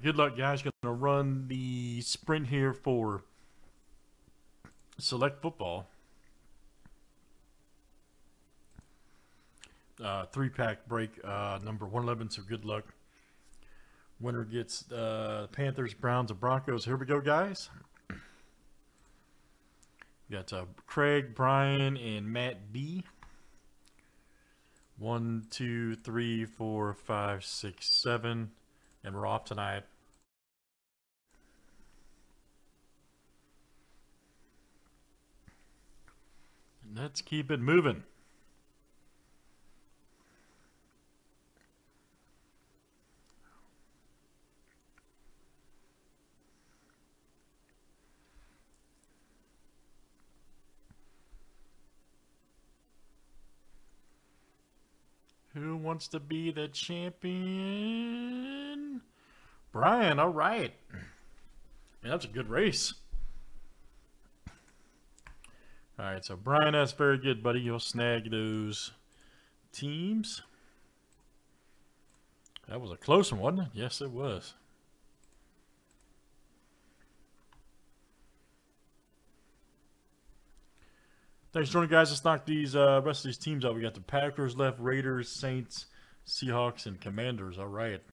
Good luck, guys. To run the sprint here for select football. Uh, three pack break uh, number 111. So good luck. Winner gets uh, Panthers, Browns, and Broncos. Here we go, guys. We got uh, Craig, Brian, and Matt B. One, two, three, four, five, six, seven. And we're off tonight. Let's keep it moving. Who wants to be the champion? Brian, all right. Yeah, that's a good race. All right, so Brian, that's very good, buddy. You'll snag those teams. That was a close one, wasn't it? Yes, it was. Thanks for joining, guys. Let's knock these uh, rest of these teams out. We got the Packers left, Raiders, Saints, Seahawks, and Commanders. All right.